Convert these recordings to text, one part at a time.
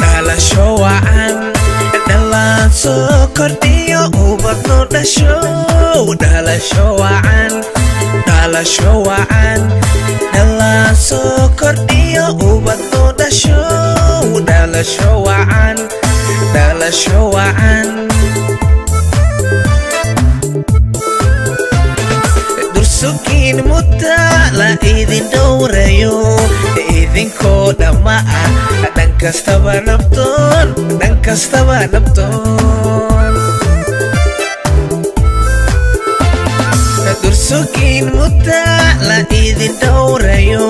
dhalasho wacan dhalaan soo kordhiyo ubadno dhasho dhalasho wacan dhalasho wacan dhalaan soo kordhiyo ubadno dhasho dhalasho wacan dhalasho wacan dursugiin mudda la idin dhowrayo idinkoo dhamma ah dhan kastaba nabdoon dhan kastaba nabdoon dursugiin mudda la idin dhowrayo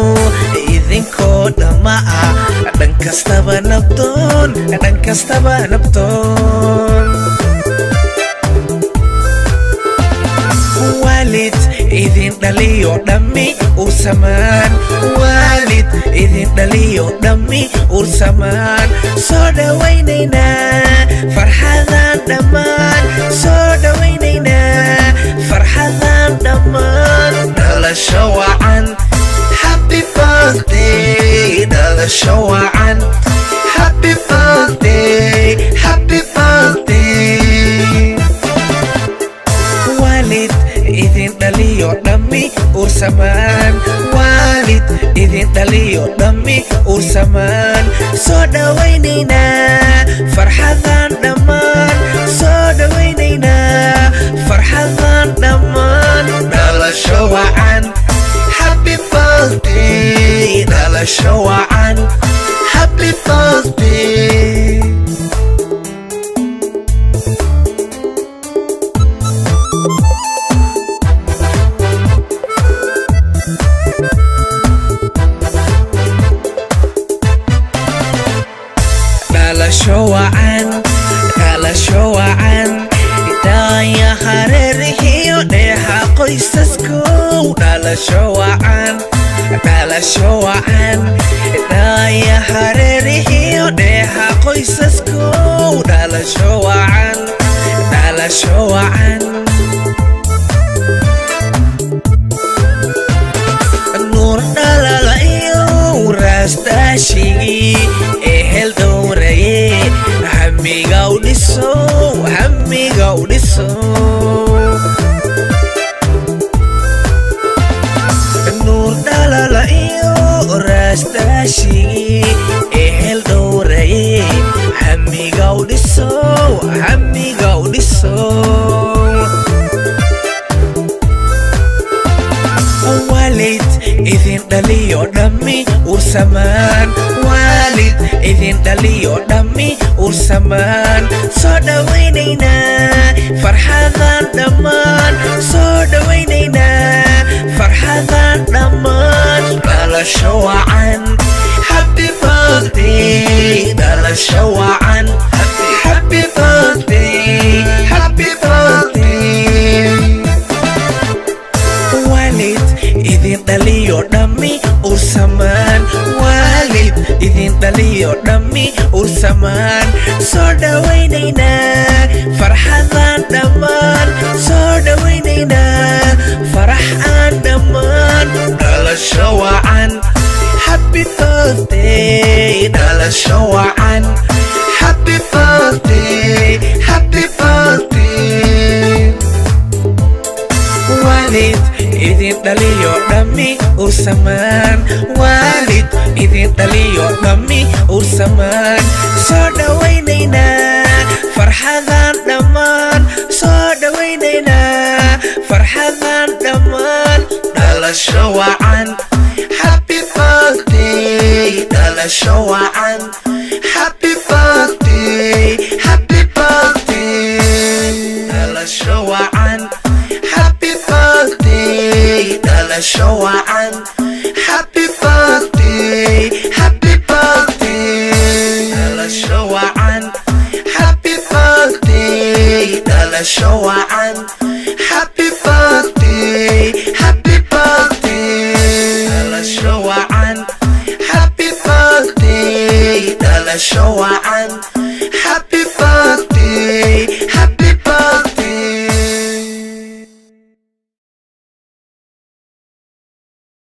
idinkoo dhamma ah dhan kastaba nabdoon dhan kastaba nabdoon waalid idin dhaliyo dhammi ursamaan waalid idin dhaliyo dhammi ursamaan soo dhawaynaynaa farxadan dhammaan soo dhawaynaynaa farxadan dhammaan dhalasho wacan happy birthday. Dhalasho wacan happy birthday happy birthday. Waalid idin dhaliyo dhammi ursamaan waalid idin dhaliyo dhammi ursamaan soo dhawaynaynaa farxadan dhammaan soo dhawaynaynaa farxadan dhammaan dhalasho wacan happy birthday dhalasho wacan happy birthday dhalasho wacan daaya hareerihiyo dheexa qoysaskow dhalasho wacan nuur dhalala iyo raastaashigii ehel dhowraye hamiga u dhiso hamiga u dhiso dhiso hamiga u dhiso waalid idin dhaliyo dhammi ursamaan waalid idin dhaliyo dhammi ursamaan soo dhawaynaynaa farxadan dhammaan soo dhawaynaynaa farxadan dhammaan dhalasho dhaliyo dhammi ursamaan soo dhawaynaynaa farxadan dhammaan soo dhawaynaynaa faraxaan dhammaan dhalasho wacan happy birthday dhalasho wacan happy birthday happy birthday. Waalid idin dhaliyo dhammi ursamaan waalid idin dhaliyo dhammi ursamaan soo dhawaynaynaa farxadan dhammaan soo dhawaynaynaa farxadan dhammaan dhalasho wacan happy birthday dhalasho wacan birthday dhalasho wacan happy birthday happy birthday. Dhalasho wacan happy birthday. Dhalasho wacan happy birthday happy birthday. Dhalasho wacan happy birthday. Dhalasho wacan